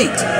Fight!